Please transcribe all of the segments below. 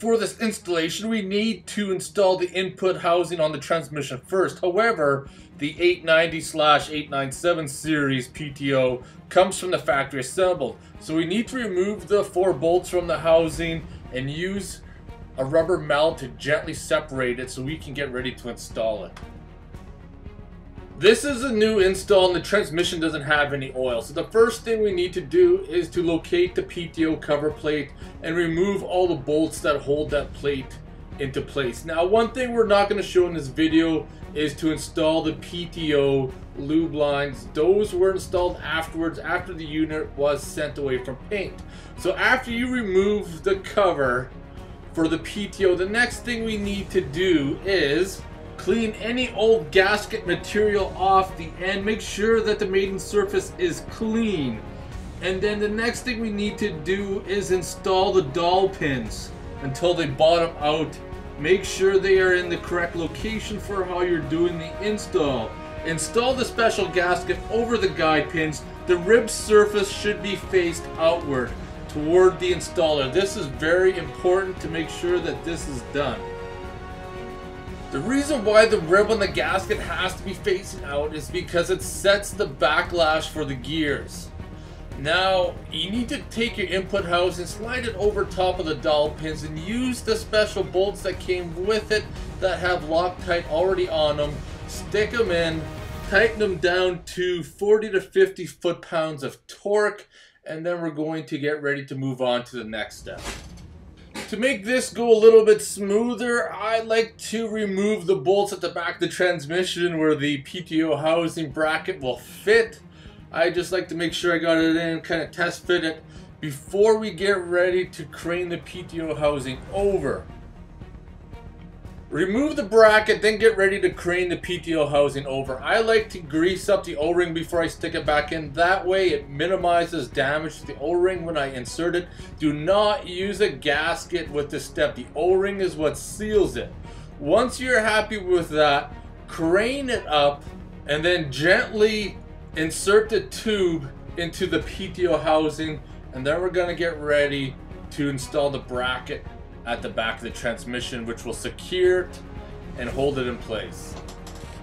For this installation, we need to install the input housing on the transmission first. However, the 890-897 series PTO comes from the factory assembled. So we need to remove the four bolts from the housing and use a rubber mallet to gently separate it so we can get ready to install it. This is a new install and the transmission doesn't have any oil. So the first thing we need to do is to locate the PTO cover plate and remove all the bolts that hold that plate into place. Now one thing we're not going to show in this video is to install the PTO lube lines. Those were installed afterwards after the unit was sent away from paint. So after you remove the cover for the PTO, the next thing we need to do is Clean any old gasket material off the end. Make sure that the mating surface is clean. And then the next thing we need to do is install the dowel pins until they bottom out. Make sure they are in the correct location for how you're doing the install. Install the special gasket over the guide pins. The rib surface should be faced outward toward the installer. This is very important to make sure that this is done. The reason why the rib on the gasket has to be facing out is because it sets the backlash for the gears. Now, you need to take your input house and slide it over top of the dowel pins and use the special bolts that came with it that have Loctite already on them. Stick them in, tighten them down to 40 to 50 foot-pounds of torque, and then we're going to get ready to move on to the next step. To make this go a little bit smoother, I like to remove the bolts at the back of the transmission where the PTO housing bracket will fit. I just like to make sure I got it in, kind of test fit it before we get ready to crane the PTO housing over. Remove the bracket, then get ready to crane the PTO housing over. I like to grease up the O-ring before I stick it back in. That way it minimizes damage to the O-ring when I insert it. Do not use a gasket with this step. The O-ring is what seals it. Once you're happy with that, crane it up and then gently insert the tube into the PTO housing and then we're to get ready to install the bracket at the back of the transmission which will secure and hold it in place.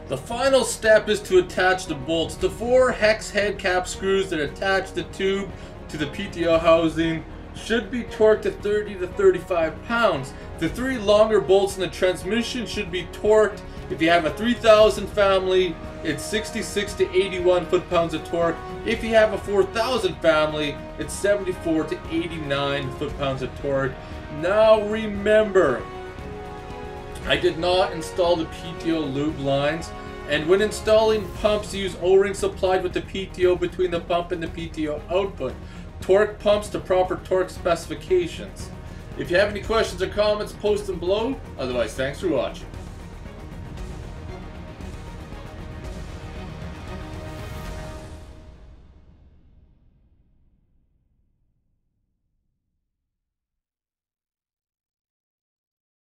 The final step is to attach the bolts. The four hex head cap screws that attach the tube to the PTO housing should be torqued to 30 to 35 pounds. The three longer bolts in the transmission should be torqued. If you have a 3000 family, it's 66 to 81 foot-pounds of torque. If you have a 4000 family, it's 74 to 89 foot-pounds of torque. Now remember, I did not install the PTO lube lines. And when installing pumps, use O-rings supplied with the PTO between the pump and the PTO output. Torque pumps to proper torque specifications. If you have any questions or comments, post them below. Otherwise, thanks for watching.